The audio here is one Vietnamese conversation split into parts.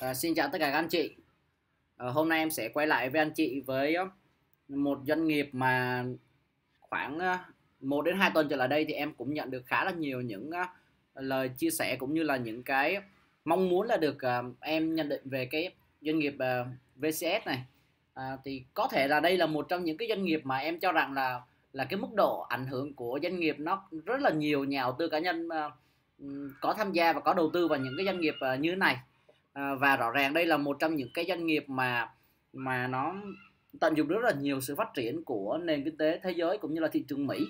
À, xin chào tất cả các anh chị. À, hôm nay em sẽ quay lại với anh chị với ờ, một doanh nghiệp mà khoảng 1 đến 2 tuần trở lại đây thì em cũng nhận được khá là nhiều những lời chia sẻ cũng như là những cái mong muốn là được em nhận định về cái doanh nghiệp VCS này. À, thì có thể là đây là một trong những cái doanh nghiệp mà em cho rằng là là cái mức độ ảnh hưởng của doanh nghiệp nó rất là nhiều nhà đầu tư cá nhân có tham gia và có đầu tư vào những cái doanh nghiệp như thế này à, và rõ ràng đây là một trong những cái doanh nghiệp mà mà nó tận dụng rất là nhiều sự phát triển của nền kinh tế thế giới cũng như là thị trường Mỹ.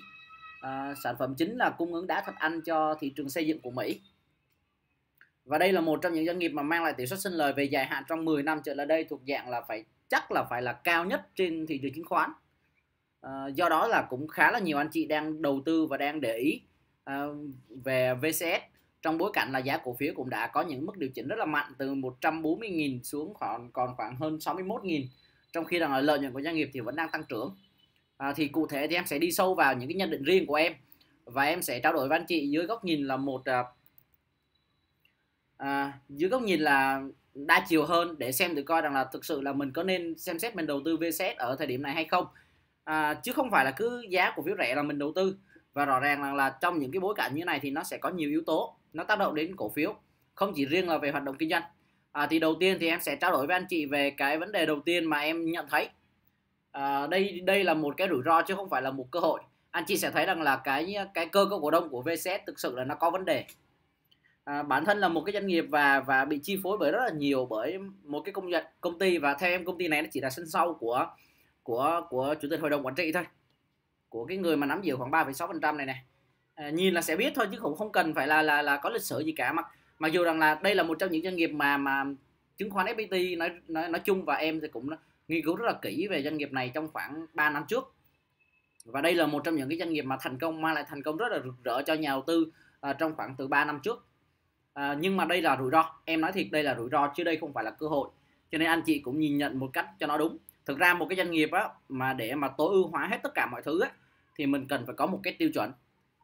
À, sản phẩm chính là cung ứng đá thạch anh cho thị trường xây dựng của Mỹ. Và đây là một trong những doanh nghiệp mà mang lại tỷ suất sinh lời về dài hạn trong 10 năm trở lại đây thuộc dạng là phải chắc là phải là cao nhất trên thị trường chứng khoán. À, do đó là cũng khá là nhiều anh chị đang đầu tư và đang để ý à, về VCS trong bối cảnh là giá cổ phiếu cũng đã có những mức điều chỉnh rất là mạnh từ 140.000 xuống khoảng còn khoảng hơn 61.000 trong khi rằng là lợi nhuận của doanh nghiệp thì vẫn đang tăng trưởng. À, thì cụ thể thì em sẽ đi sâu vào những cái nhận định riêng của em. Và em sẽ trao đổi với anh chị dưới góc nhìn là một à, à, dưới góc nhìn là đa chiều hơn để xem được coi rằng là thực sự là mình có nên xem xét mình đầu tư VCS ở thời điểm này hay không. À, chứ không phải là cứ giá cổ phiếu rẻ là mình đầu tư. Và rõ ràng là, là trong những cái bối cảnh như này thì nó sẽ có nhiều yếu tố nó tác động đến cổ phiếu không chỉ riêng là về hoạt động kinh doanh. À, thì đầu tiên thì em sẽ trao đổi với anh chị về cái vấn đề đầu tiên mà em nhận thấy. À, đây đây là một cái rủi ro chứ không phải là một cơ hội. Anh chị sẽ thấy rằng là cái cái cơ cấu cổ đông của VCS thực sự là nó có vấn đề. À, bản thân là một cái doanh nghiệp và và bị chi phối bởi rất là nhiều bởi một cái công nhận công ty và theo em công ty này nó chỉ là sân sau của của của chủ tịch hội đồng quản trị thôi. Của cái người mà nắm giữ khoảng 3,6% này này à, nhìn là sẽ biết thôi chứ cũng không cần phải là là là có lịch sử gì cả. Mặc mặc dù rằng là đây là một trong những doanh nghiệp mà mà chứng khoán FPT nói nói, nói chung và em thì cũng nghiên cứu rất là kỹ về doanh nghiệp này trong khoảng 3 năm trước. Và đây là một trong những cái doanh nghiệp mà thành công mang lại thành công rất là rực rỡ cho nhà đầu tư à, trong khoảng từ 3 năm trước. À, nhưng mà đây là rủi ro. Em nói thiệt đây là rủi ro chứ đây không phải là cơ hội. Cho nên anh chị cũng nhìn nhận một cách cho nó đúng. Thực ra một cái doanh nghiệp á mà để mà tối ưu hóa hết tất cả mọi thứ á thì mình cần phải có một cái tiêu chuẩn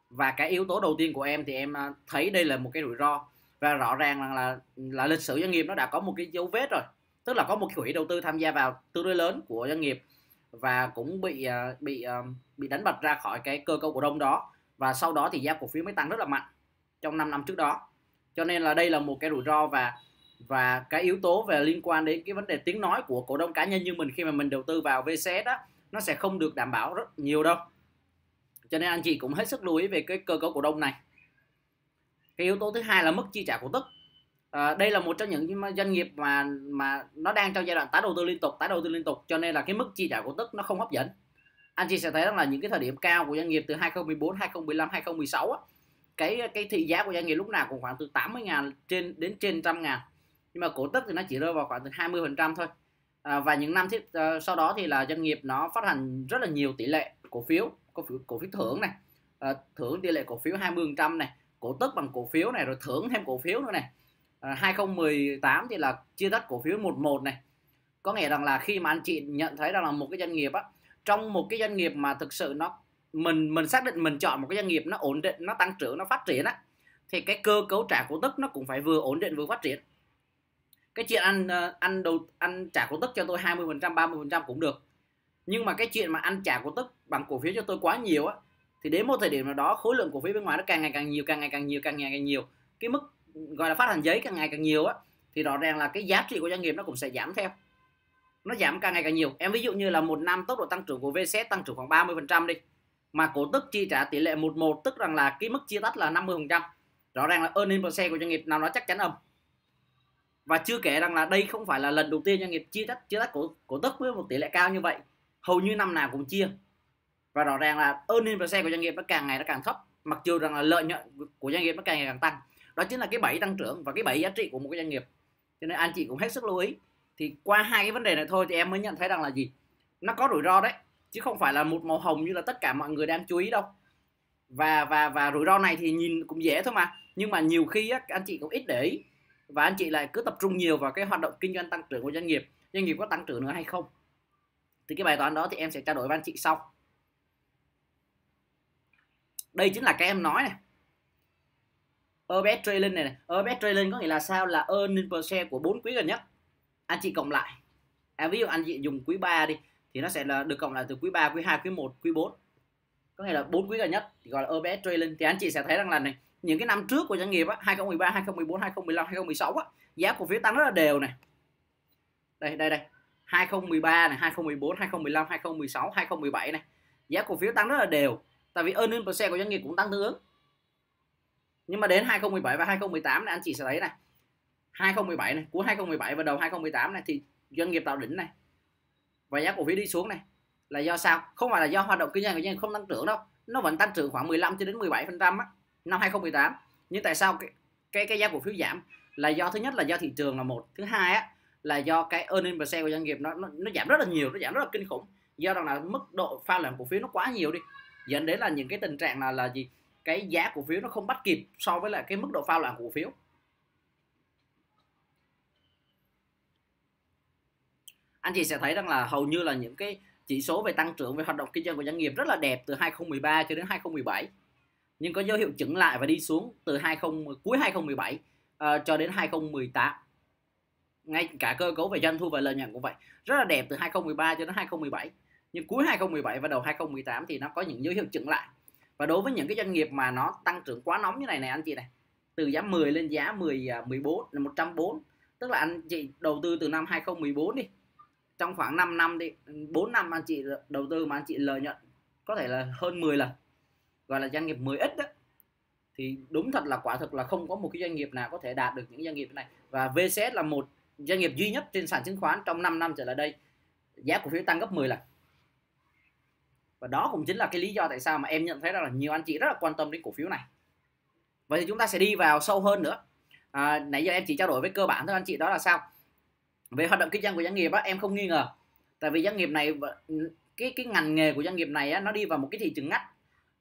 và cái yếu tố đầu tiên của em thì em à, thấy đây là một cái rủi ro. Và rõ ràng là là, là lịch sử doanh nghiệp nó đã có một cái dấu vết rồi. Tức là có một quỹ đầu tư tham gia vào tương đối lớn của doanh nghiệp và cũng bị à, bị à, bị đánh bật ra khỏi cái cơ cấu cổ đông đó. Và sau đó thì giá cổ phiếu mới tăng rất là mạnh trong 5 năm trước đó. Cho nên là đây là một cái rủi ro và và cái yếu tố về liên quan đến cái vấn đề tiếng nói của cổ đông cá nhân như mình khi mà mình đầu tư vào VCS đó nó sẽ không được đảm bảo rất nhiều đâu cho nên anh chị cũng hết sức lưu ý về cái cơ cấu cổ đông này. Cái yếu tố thứ hai là mức chi trả cổ tức. À, đây là một trong những doanh nghiệp mà mà nó đang trong giai đoạn tái đầu tư liên tục tái đầu tư liên tục cho nên là cái mức chi trả cổ tức nó không hấp dẫn. Anh chị sẽ thấy rằng là những cái thời điểm cao của doanh nghiệp từ 2014 2015 2016 á, cái cái thị giá của doanh nghiệp lúc nào cũng khoảng từ 80 ngàn trên đến trên trăm ngàn. Nhưng mà cổ tức thì nó chỉ rơi vào khoảng từ 20 phần trăm thôi. À, và những năm tiếp uh, sau đó thì là doanh nghiệp nó phát hành rất là nhiều tỷ lệ cổ phiếu cổ phiếu cổ phiếu thưởng này. À, thưởng tỷ lệ cổ phiếu 20 trăm này cổ tức bằng cổ phiếu này rồi thưởng thêm cổ phiếu nữa này. Ờ, à, 2018 thì là chia tách cổ phiếu 11 này. Có nghĩa rằng là khi mà anh chị nhận thấy rằng là một cái doanh nghiệp á trong một cái doanh nghiệp mà thực sự nó mình mình xác định mình chọn một cái doanh nghiệp nó ổn định nó tăng trưởng nó phát triển á thì cái cơ cấu trả cổ tức nó cũng phải vừa ổn định vừa phát triển. Cái chuyện anh ờ, anh đầu anh trả cổ tức cho tôi 20 phần trăm 30 phần trăm cũng được nhưng mà cái chuyện mà anh trả cổ tức bằng cổ phiếu cho tôi quá nhiều á, thì đến một thời điểm nào đó khối lượng cổ phiếu bên ngoài nó càng ngày càng nhiều, càng ngày càng nhiều, càng ngày càng nhiều. Cái mức, gọi là phát hành giấy càng ngày càng nhiều á, thì rõ ràng là cái giá trị của doanh nghiệp nó cũng sẽ giảm theo. Nó giảm càng ngày càng nhiều. Em ví dụ như là một năm tốc độ tăng trưởng của VCS tăng trưởng khoảng 30 phần trăm đi, mà cổ tức chi trả tỷ lệ 11 tức rằng là cái mức chia tách là 50 phần trăm. Rõ ràng là earning per share của doanh nghiệp nào đó chắc chắn âm. Và chưa kể rằng là đây không phải là lần đầu tiên doanh nghiệp chia tách chia tách cổ cổ tức với một tỷ lệ cao như vậy hầu như năm nào cũng chia. Và rõ ràng là earning per share của doanh nghiệp nó càng ngày nó càng thấp mặc dù rằng là lợi nhuận của doanh nghiệp nó càng ngày càng tăng. Đó chính là cái bẫy tăng trưởng và cái bẫy giá trị của một cái doanh nghiệp. Cho nên anh chị cũng hết sức lưu ý. Thì qua hai cái vấn đề này thôi thì em mới nhận thấy rằng là gì? Nó có rủi ro đấy chứ không phải là một màu hồng như là tất cả mọi người đang chú ý đâu. Và và và rủi ro này thì nhìn cũng dễ thôi mà. Nhưng mà nhiều khi á, anh chị cũng ít để ý. Và anh chị lại cứ tập trung nhiều vào cái hoạt động kinh doanh tăng trưởng của doanh nghiệp. Doanh nghiệp có tăng trưởng nữa hay không? Thì cái bài toán đó thì em sẽ trao đổi với anh chị sau. Đây chính là cái em nói này. EPS trailing này, này. EPS trailing có nghĩa là sao? Là earning per share của bốn quý gần nhất. Anh chị cộng lại. À, ví dụ anh chị dùng quý 3 đi thì nó sẽ là được cộng lại từ quý 3, quý 2, quý 1, quý 4 có nghĩa là bốn quý gần nhất thì gọi là EPS trailing. Thì anh chị sẽ thấy rằng là này những cái năm trước của doanh nghiệp á 2013, 2014, 2015, 2016 á giá cổ phiếu tăng rất là đều này. Đây đây đây. 2013 này 2014 2015 2016 2017 này giá cổ phiếu tăng rất là đều tại vì earning per share của doanh nghiệp cũng tăng tương ứng nhưng mà đến 2017 và 2018 này anh chị sẽ thấy này 2017 này cuối 2017 và đầu 2018 này thì doanh nghiệp tạo đỉnh này và giá cổ phiếu đi xuống này là do sao không phải là do hoạt động kinh doanh của doanh nghiệp không tăng trưởng đâu nó vẫn tăng trưởng khoảng 15 cho đến 17 phần trăm năm 2018 nhưng tại sao cái, cái cái giá cổ phiếu giảm là do thứ nhất là do thị trường là một thứ hai á là do cái earning per share của doanh nghiệp nó, nó nó giảm rất là nhiều nó giảm rất là kinh khủng. Do rằng là mức độ pha loãng cổ phiếu nó quá nhiều đi dẫn đến là những cái tình trạng là là gì? Cái giá cổ phiếu nó không bắt kịp so với lại cái mức độ pha loạn cổ phiếu. Anh chị sẽ thấy rằng là hầu như là những cái chỉ số về tăng trưởng về hoạt động kinh doanh của doanh nghiệp rất là đẹp từ 2013 cho đến 2017 nhưng có dấu hiệu chững lại và đi xuống từ 20 cuối 2017 uh, ờ, cho đến 2018 ngay cả cơ cấu về doanh thu và lợi nhuận cũng vậy. Rất là đẹp từ 2013 cho đến 2017 nhưng cuối 2017 và đầu 2018 thì nó có những dấu hiệu chững lại. Và đối với những cái doanh nghiệp mà nó tăng trưởng quá nóng như này này, anh chị này, từ giá 10 lên giá 10 14 à, là 104 tức là anh chị đầu tư từ năm 2014 đi, trong khoảng 5 năm đi 4 năm anh chị đầu tư mà anh chị lợi nhuận có thể là hơn 10 lần, gọi là doanh nghiệp 10x đó, thì đúng thật là quả thực là không có một cái doanh nghiệp nào có thể đạt được những doanh nghiệp này. Và VCS là một doanh nghiệp duy nhất trên sàn chứng khoán trong 5 năm trở lại đây giá cổ phiếu tăng gấp 10 lần. Và đó cũng chính là cái lý do tại sao mà em nhận thấy rằng là nhiều anh chị rất là quan tâm đến cổ phiếu này. Vậy thì chúng ta sẽ đi vào sâu hơn nữa. À, nãy giờ em chỉ trao đổi với cơ bản thôi anh chị đó là sao? Về hoạt động kinh doanh của doanh nghiệp á em không nghi ngờ. Tại vì doanh nghiệp này cái cái ngành nghề của doanh nghiệp này á, nó đi vào một cái thị trường ngách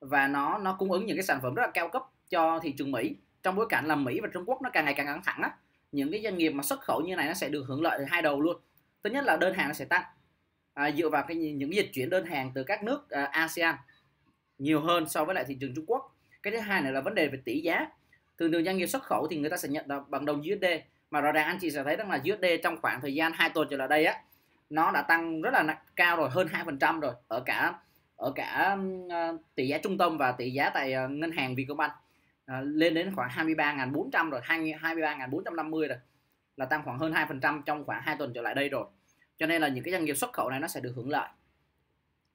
và nó nó cung ứng những cái sản phẩm rất là cao cấp cho thị trường Mỹ. Trong bối cảnh là Mỹ và Trung Quốc nó càng ngày càng căng thẳng á những cái doanh nghiệp mà xuất khẩu như này nó sẽ được hưởng lợi từ hai đầu luôn. Thứ nhất là đơn hàng nó sẽ tăng. À, dựa vào cái những dịch chuyển đơn hàng từ các nước à, ASEAN nhiều hơn so với lại thị trường Trung Quốc. Cái thứ hai nữa là vấn đề về tỷ giá. Thường thường doanh nghiệp xuất khẩu thì người ta sẽ nhận bằng đồng USD mà rõ ràng anh chị sẽ thấy rằng là USD trong khoảng thời gian 2 tuần trở lại đây á nó đã tăng rất là cao rồi hơn 2% rồi ở cả ở cả uh, tỷ giá trung tâm và tỷ giá tại uh, ngân hàng Vietcombank à, lên đến khoảng 23.400 rồi 23.450 rồi. Là tăng khoảng hơn 2% trong khoảng 2 tuần trở lại đây rồi. Cho nên là những cái doanh nghiệp xuất khẩu này nó sẽ được hưởng lợi.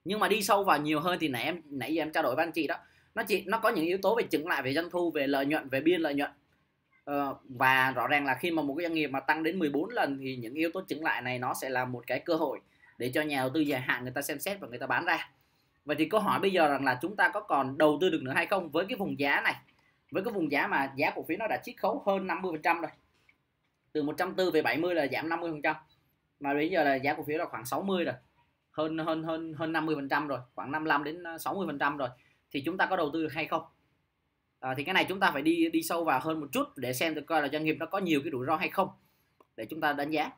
Nhưng mà đi sâu vào nhiều hơn thì nãy em nãy giờ em trao đổi với anh chị đó. Nó chỉ nó có những yếu tố về chứng lại về doanh thu về lợi nhuận về biên lợi nhuận. Ờ, và rõ ràng là khi mà một cái doanh nghiệp mà tăng đến 14 lần thì những yếu tố chứng lại này nó sẽ là một cái cơ hội để cho nhà đầu tư dài hạn người ta xem xét và người ta bán ra. Vậy thì câu hỏi bây giờ rằng là chúng ta có còn đầu tư được nữa hay không với cái vùng giá này? Với cái vùng giá mà giá cổ phiếu nó đã chiết khấu hơn 50 phần trăm rồi. Từ 140 về 70 là giảm 50 phần trăm. Mà bây giờ là giá cổ phiếu là khoảng 60 rồi. Hơn hơn hơn hơn 50 phần trăm rồi. Khoảng 55 đến 60 phần trăm rồi. Thì chúng ta có đầu tư được hay không? À, thì cái này chúng ta phải đi đi sâu vào hơn một chút để xem được coi là doanh nghiệp nó có nhiều cái rủi ro hay không. Để chúng ta đánh giá.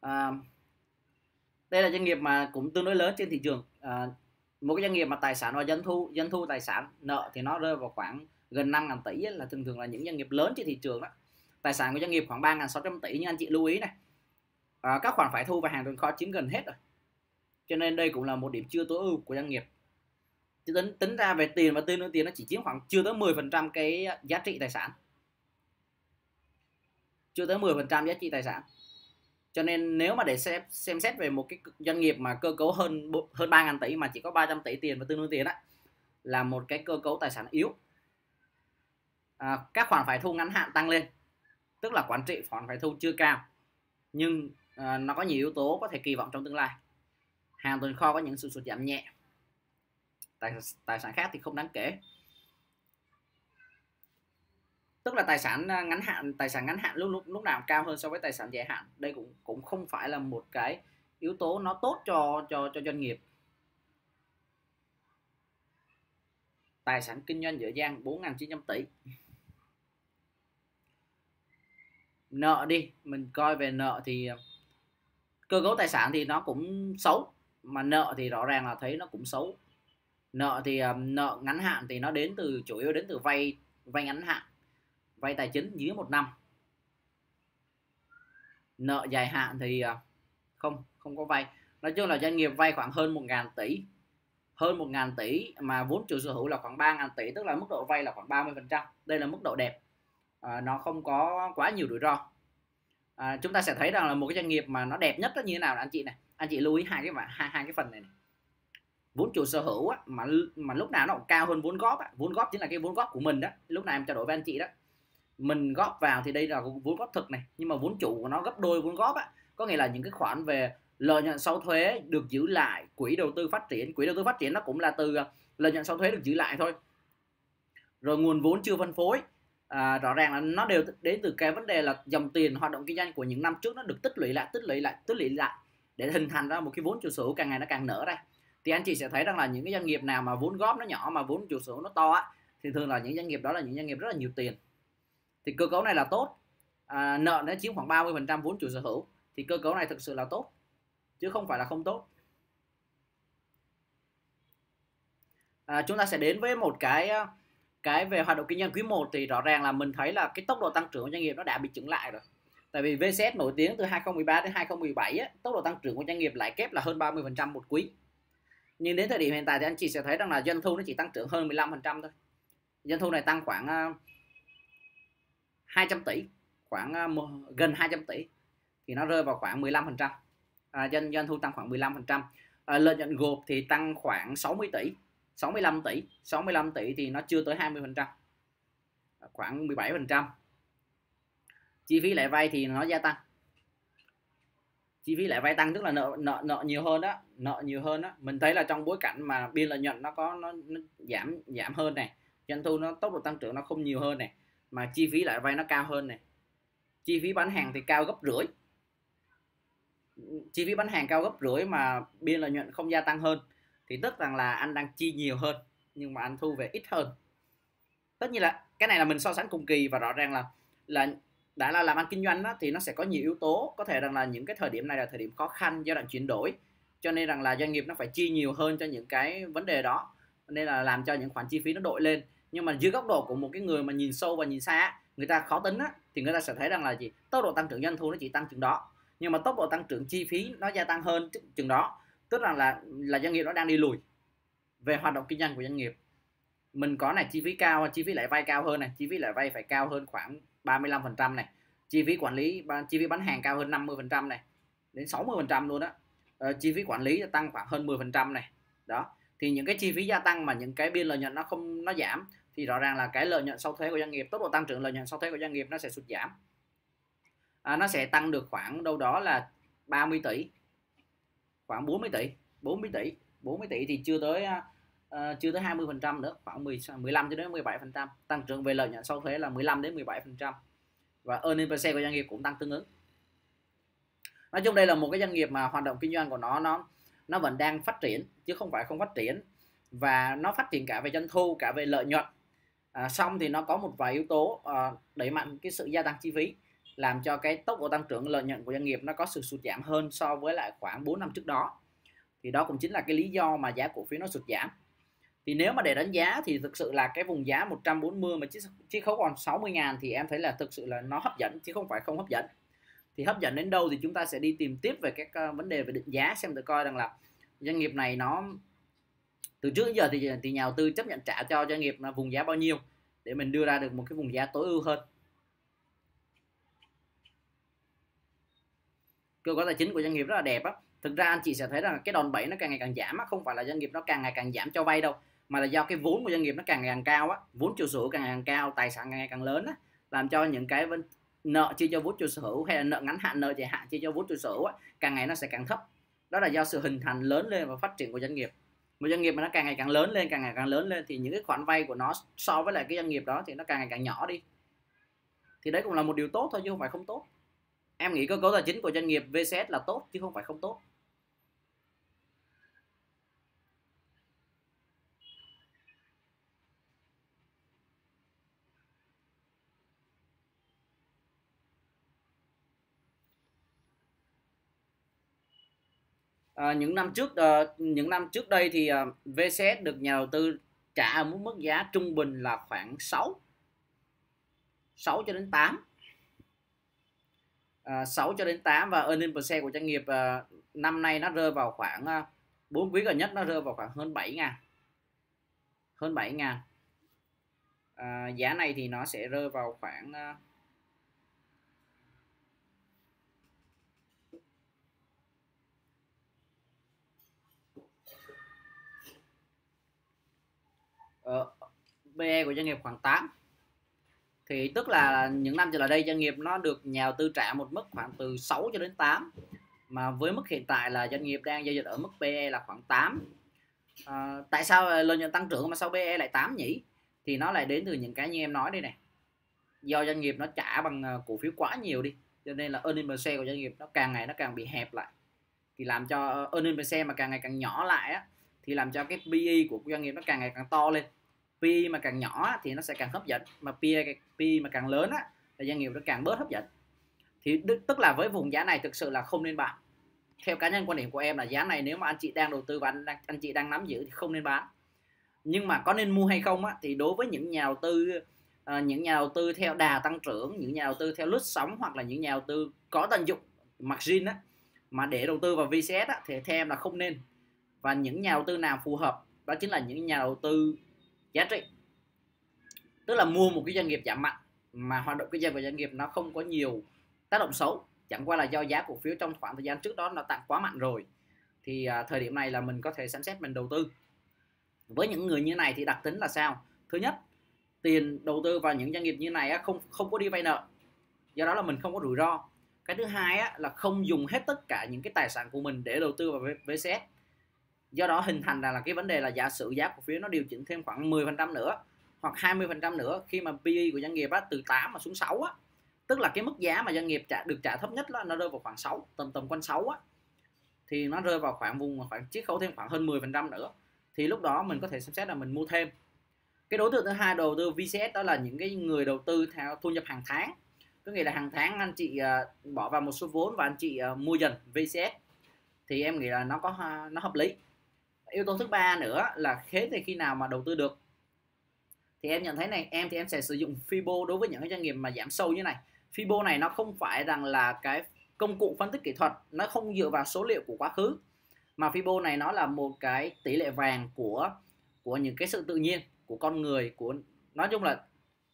À, đây là doanh nghiệp mà cũng tương đối lớn trên thị trường. À, một cái doanh nghiệp mà tài sản và doanh thu doanh thu tài sản nợ thì nó rơi vào khoảng gần 5 ngàn tỷ là thường thường là những doanh nghiệp lớn trên thị trường đó tài sản của doanh nghiệp khoảng 3.600 tỷ nhưng anh chị lưu ý này à, các khoản phải thu và hàng tồn kho chiếm gần hết rồi. Cho nên đây cũng là một điểm chưa tối ưu của doanh nghiệp. Chứ tính tính ra về tiền và tư tiền nó chỉ chiếm khoảng chưa tới 10% cái giá trị tài sản. Chưa tới 10% giá trị tài sản cho nên nếu mà để xem xem xét về một cái doanh nghiệp mà cơ cấu hơn hơn 3.000 tỷ mà chỉ có 300 tỷ tiền và tương đương tiền á là một cái cơ cấu tài sản yếu. À, các khoản phải thu ngắn hạn tăng lên tức là quản trị khoản phải thu chưa cao. Nhưng à, nó có nhiều yếu tố có thể kỳ vọng trong tương lai. Hàng tồn kho có những sự sụt giảm nhẹ. Tài, tài sản khác thì không đáng kể tức là tài sản à, ngắn hạn tài sản ngắn hạn lúc lúc lúc nào cao hơn so với tài sản dài hạn. Đây cũng cũng không phải là một cái yếu tố nó tốt cho cho cho doanh nghiệp. Tài sản kinh doanh dở dang 4.900 tỷ. Nợ đi mình coi về nợ thì à, cơ cấu tài sản thì nó cũng xấu mà nợ thì rõ ràng là thấy nó cũng xấu. Nợ thì um, nợ ngắn hạn thì nó đến từ chủ yếu đến từ vay vay ngắn hạn vay tài chính dưới một năm. Nợ dài hạn thì à, không không có vay. Nói chung là doanh nghiệp vay khoảng hơn 1.000 tỷ. Hơn 1.000 tỷ mà vốn chủ sở hữu là khoảng 3.000 tỷ tức là mức độ vay là khoảng 30 phần trăm. Đây là mức độ đẹp. À, nó không có quá nhiều rủi ro. À, chúng ta sẽ thấy rằng là một cái doanh nghiệp mà nó đẹp nhất là như thế nào anh chị này. Anh chị lưu ý hai cái hai hai cái phần này, này. vốn chủ sở hữu á, mà mà lúc nào nó cũng cao hơn vốn góp á. vốn góp chính là cái vốn góp của mình đó. Lúc này em trao đổi với anh chị đó mình góp vào thì đây là vốn góp thực này nhưng mà vốn chủ của nó gấp đôi vốn góp á. Có nghĩa là những cái khoản về lợi nhuận sau thuế được giữ lại quỹ đầu tư phát triển. Quỹ đầu tư phát triển nó cũng là từ à, lợi nhuận sau thuế được giữ lại thôi. Rồi nguồn vốn chưa phân phối à, rõ ràng là nó đều đến từ cái vấn đề là dòng tiền hoạt động kinh doanh của những năm trước nó được tích lũy lại tích lũy lại tích lũy lại để hình thành ra một cái vốn chủ sở hữu càng ngày nó càng nở ra. Thì anh chị sẽ thấy rằng là những cái doanh nghiệp nào mà vốn góp nó nhỏ mà vốn chủ sở hữu nó to á thì thường là những doanh nghiệp đó là những doanh nghiệp rất là nhiều tiền thì cơ cấu này là tốt. À, nợ nó chiếm khoảng 30% vốn chủ sở hữu thì cơ cấu này thực sự là tốt chứ không phải là không tốt. À, chúng ta sẽ đến với một cái à, cái về hoạt động kinh doanh quý 1 thì rõ ràng là mình thấy là cái tốc độ tăng trưởng của doanh nghiệp nó đã bị chững lại rồi. Tại vì VCS nổi tiếng từ 2013 đến 2017 á, tốc độ tăng trưởng của doanh nghiệp lại kép là hơn 30% một quý. Nhưng đến thời điểm hiện tại thì anh chị sẽ thấy rằng là doanh thu nó chỉ tăng trưởng hơn 15% thôi. Doanh thu này tăng khoảng à, 200 tỷ khoảng ờ, gần 200 tỷ thì nó rơi vào khoảng 15% à, doanh doanh thu tăng khoảng 15% à, lợi nhuận gộp thì tăng khoảng 60 tỷ 65 tỷ. 65 tỷ thì nó chưa tới 20% à, khoảng 17% chi phí lãi vay thì nó gia tăng. Chi phí lãi vay tăng tức là nợ nợ nợ nhiều hơn đó nợ nhiều hơn đó mình thấy là trong bối cảnh mà biên lợi nhuận nó có nó, nó giảm giảm hơn này doanh thu nó tốc độ tăng trưởng nó không nhiều hơn này mà chi phí lãi vay nó cao hơn này chi phí bán hàng thì cao gấp rưỡi. Chi phí bán hàng cao gấp rưỡi mà biên lợi nhuận không gia tăng hơn thì tức rằng là anh đang chi nhiều hơn nhưng mà anh thu về ít hơn. Tất nhiên là cái này là mình so sánh cùng kỳ và rõ ràng là là đã là làm ăn kinh doanh đó, thì nó sẽ có nhiều yếu tố. Có thể rằng là những cái thời điểm này là thời điểm khó khăn giai đoạn chuyển đổi. Cho nên rằng là doanh nghiệp nó phải chi nhiều hơn cho những cái vấn đề đó. Nên là làm cho những khoản chi phí nó đội lên nhưng mà dưới góc độ của một cái người mà nhìn sâu và nhìn xa người ta khó tính á, thì người ta sẽ thấy rằng là gì? Tốc độ tăng trưởng doanh thu nó chỉ tăng chừng đó. Nhưng mà tốc độ tăng trưởng chi phí nó gia tăng hơn chừng đó. Tức là là là doanh nghiệp nó đang đi lùi về hoạt động kinh doanh của doanh nghiệp. Mình có này chi phí cao chi phí lãi vay cao hơn này chi phí lãi vay phải cao hơn khoảng 35% này. Chi phí quản lý chi phí bán hàng cao hơn 50% này đến 60% luôn đó ờ, chi phí quản lý tăng khoảng hơn 10% này. Đó. Thì những cái chi phí gia tăng mà những cái biên lợi nhuận nó không nó giảm thì rõ ràng là cái lợi nhuận sau thuế của doanh nghiệp tốc độ tăng trưởng lợi nhuận sau thuế của doanh nghiệp nó sẽ sụt giảm. À, nó sẽ tăng được khoảng đâu đó là 30 tỷ khoảng 40 tỷ 40 tỷ 40 tỷ thì chưa tới uh, chưa tới 20 phần trăm nữa khoảng 10, 15 cho đến 17 phần trăm. Tăng trưởng về lợi nhuận sau thuế là 15 đến 17 phần trăm. Và earning per share của doanh nghiệp cũng tăng tương ứng. Nói chung đây là một cái doanh nghiệp mà hoạt động kinh doanh của nó nó nó vẫn đang phát triển chứ không phải không phát triển. Và nó phát triển cả về doanh thu cả về lợi nhuận à, xong thì nó có một vài yếu tố à, đẩy mạnh cái sự gia tăng chi phí làm cho cái tốc độ tăng trưởng lợi nhuận của doanh nghiệp nó có sự sụt giảm hơn so với lại khoảng 4 năm trước đó. Thì đó cũng chính là cái lý do mà giá cổ phiếu nó sụt giảm. Thì nếu mà để đánh giá thì thực sự là cái vùng giá 140 mà chiếc chiếc khấu còn 60 ngàn thì em thấy là thực sự là nó hấp dẫn chứ không phải không hấp dẫn. Thì hấp dẫn đến đâu thì chúng ta sẽ đi tìm tiếp về các ờ, vấn đề về định giá xem tự coi rằng là doanh nghiệp này nó từ trước đến giờ thì thì nhà đầu tư chấp nhận trả cho doanh nghiệp là vùng giá bao nhiêu để mình đưa ra được một cái vùng giá tối ưu hơn. Cơ cấu tài chính của doanh nghiệp rất là đẹp á. Thực ra anh chị sẽ thấy rằng cái đòn bẩy nó càng ngày càng giảm á không phải là doanh nghiệp nó càng ngày càng giảm cho vay đâu mà là do cái vốn của doanh nghiệp nó càng ngày càng cao á. Vốn chủ sở hữu càng ngày càng cao tài sản càng ngày càng lớn á làm cho những cái nợ chia cho vốn chủ sở hữu hay là nợ ngắn hạn nợ dài hạn chia cho vốn chủ sở hữu á, càng ngày nó sẽ càng thấp. Đó là do sự hình thành lớn lên và phát triển của doanh nghiệp một doanh nghiệp mà nó càng ngày càng lớn lên, càng ngày càng lớn lên thì những cái khoản vay của nó so với lại cái doanh nghiệp đó thì nó càng ngày càng nhỏ đi. Thì đấy cũng là một điều tốt thôi chứ không phải không tốt. Em nghĩ cơ cấu tài chính của doanh nghiệp VCS là tốt chứ không phải không tốt. À, những năm trước à, những năm trước đây thì ờ, à, VCS được nhà đầu tư trả ở mức giá trung bình là khoảng 6 6 cho đến 8 à, 6 cho đến 8 và earning per share của doanh nghiệp à, năm nay nó rơi vào khoảng à, 4 quý gần nhất nó rơi vào khoảng hơn 7 ngàn. Hơn 7 ngàn. À, giá này thì nó sẽ rơi vào khoảng à, ờ, PE của doanh nghiệp khoảng 8 thì tức là những năm trở lại đây doanh nghiệp nó được nhà đầu tư trả một mức khoảng từ 6 cho đến 8 mà với mức hiện tại là doanh nghiệp đang giao dịch ở mức PE là khoảng 8 à, tại sao lợi nhuận tăng trưởng mà sao PE lại 8 nhỉ? Thì nó lại đến từ những cái như em nói đây này. Do doanh nghiệp nó trả bằng ờ, cổ phiếu quá nhiều đi cho nên là earning per share của doanh nghiệp nó càng ngày nó càng bị hẹp lại. Thì làm cho earning per share mà càng ngày càng nhỏ lại á thì làm cho cái PE của doanh nghiệp nó càng ngày càng to lên pi mà càng nhỏ thì nó sẽ càng hấp dẫn. Mà pi pi mà càng lớn á là doanh nghiệp nó càng bớt hấp dẫn. Thì tức là với vùng giá này thực sự là không nên bán. Theo cá nhân quan điểm của em là giá này nếu mà anh chị đang đầu tư và anh, anh chị đang nắm giữ thì không nên bán. Nhưng mà có nên mua hay không á, thì đối với những nhà đầu tư uh, những nhà đầu tư theo đà tăng trưởng những nhà đầu tư theo lướt sóng hoặc là những nhà đầu tư có tận dụng margin á mà để đầu tư vào VCS á, thì theo em là không nên. Và những nhà đầu tư nào phù hợp đó chính là những nhà đầu tư giá trị. Tức là mua một cái doanh nghiệp giảm mạnh mà hoạt động kinh doanh của doanh nghiệp nó không có nhiều tác động xấu. Chẳng qua là do giá cổ phiếu trong khoảng thời gian trước đó nó tăng quá mạnh rồi. Thì à, thời điểm này là mình có thể xem xét mình đầu tư. Với những người như này thì đặc tính là sao? Thứ nhất tiền đầu tư vào những doanh nghiệp như này không không có đi vay nợ. Do đó là mình không có rủi ro. Cái thứ hai á, là không dùng hết tất cả những cái tài sản của mình để đầu tư vào VCS do đó hình thành ra là cái vấn đề là giả sử giá cổ phiếu nó điều chỉnh thêm khoảng 10% nữa hoặc 20% nữa khi mà PE của doanh nghiệp á, từ 8 mà xuống 6 á, tức là cái mức giá mà doanh nghiệp trả được trả thấp nhất là nó rơi vào khoảng 6 tầm tầm quanh 6 á. Thì nó rơi vào khoảng vùng khoảng chiết khấu thêm khoảng hơn 10% nữa. Thì lúc đó mình có thể xem xét là mình mua thêm. Cái đối tượng thứ hai đầu tư VCS đó là những cái người đầu tư theo thu nhập hàng tháng. Có nghĩa là hàng tháng anh chị à, bỏ vào một số vốn và anh chị à, mua dần VCS thì em nghĩ là nó có à, nó hợp lý yếu tố thứ ba nữa là khế thì khi nào mà đầu tư được? Thì em nhận thấy này em thì em sẽ sử dụng Fibo đối với những cái doanh nghiệp mà giảm sâu như này. Fibo này nó không phải rằng là cái công cụ phân tích kỹ thuật nó không dựa vào số liệu của quá khứ mà Fibo này nó là một cái tỷ lệ vàng của của những cái sự tự nhiên của con người của nói chung là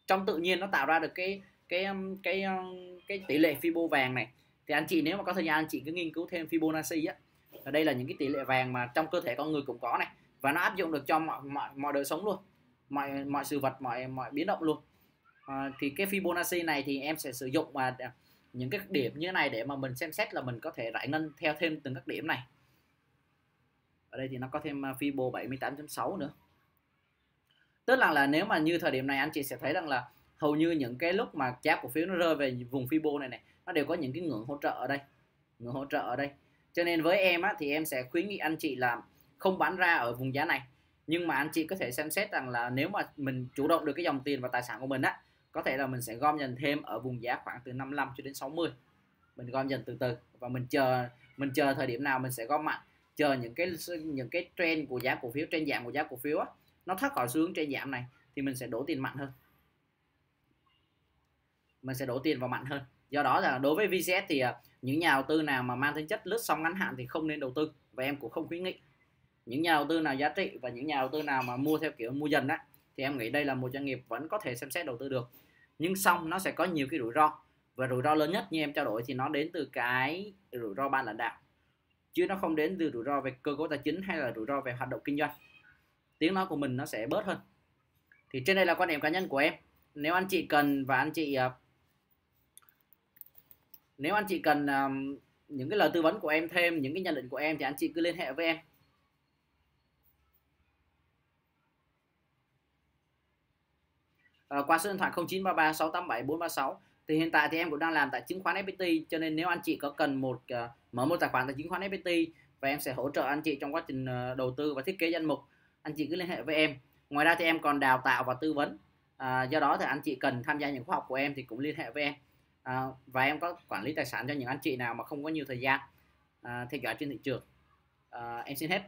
trong tự nhiên nó tạo ra được cái cái um, cái cái, cái tỷ lệ Fibo vàng này. Thì anh chị nếu mà có thời gian anh chị cứ nghiên cứu thêm Fibonacci á và đây là những cái tỷ lệ vàng mà trong cơ thể con người cũng có này. Và nó áp dụng được cho mọi mọi mọi đời sống luôn. Mọi mọi sự vật mọi mọi biến động luôn. À, thì cái Fibonacci này thì em sẽ sử dụng mà những cái điểm như thế này để mà mình xem xét là mình có thể giải ngân theo thêm từng các điểm này. Ở đây thì nó có thêm à, Fibo 78.6 nữa. Tức là là nếu mà như thời điểm này anh chị sẽ thấy rằng là hầu như những cái lúc mà giá cổ phiếu nó rơi về vùng Fibo này này nó đều có những cái ngưỡng hỗ trợ ở đây. Ngưỡng hỗ trợ ở đây cho nên với em á, thì em sẽ khuyến nghị anh chị là không bán ra ở vùng giá này. Nhưng mà anh chị có thể xem xét rằng là nếu mà mình chủ động được cái dòng tiền và tài sản của mình á có thể là mình sẽ gom dần thêm ở vùng giá khoảng từ 55 cho đến 60 mình gom dần từ từ và mình chờ mình chờ thời điểm nào mình sẽ gom mạnh chờ những cái những cái trend của giá cổ phiếu trên giảm của giá cổ phiếu á, nó thoát khỏi xu hướng trên giảm này thì mình sẽ đổ tiền mạnh hơn. Mình sẽ đổ tiền vào mạnh hơn do đó là đối với VCS thì à, những nhà đầu tư nào mà mang tính chất lướt sóng ngắn hạn thì không nên đầu tư và em cũng không khuyến nghị. Những nhà đầu tư nào giá trị và những nhà đầu tư nào mà mua theo kiểu mua dần á, thì em nghĩ đây là một doanh nghiệp vẫn có thể xem xét đầu tư được. Nhưng xong nó sẽ có nhiều cái rủi ro và rủi ro lớn nhất như em trao đổi thì nó đến từ cái rủi ro ban lãnh đạo. Chứ nó không đến từ rủi ro về cơ cấu tài chính hay là rủi ro về hoạt động kinh doanh. Tiếng nói của mình nó sẽ bớt hơn. Thì trên đây là quan điểm cá nhân của em. Nếu anh chị cần và anh chị à, nếu anh chị cần um, những cái lời tư vấn của em thêm những cái nhận định của em thì anh chị cứ liên hệ với em. À, qua số điện thoại 0933 687 436 thì hiện tại thì em cũng đang làm tại chứng khoán FPT cho nên nếu anh chị có cần một uh, mở một tài khoản tại chứng khoán FPT và em sẽ hỗ trợ anh chị trong quá trình uh, đầu tư và thiết kế danh mục anh chị cứ liên hệ với em. Ngoài ra thì em còn đào tạo và tư vấn. À, do đó thì anh chị cần tham gia những khóa học của em thì cũng liên hệ với em à, và em có quản lý tài sản cho những anh chị nào mà không có nhiều thời gian à, theo dõi trên thị trường. À, em xin hết.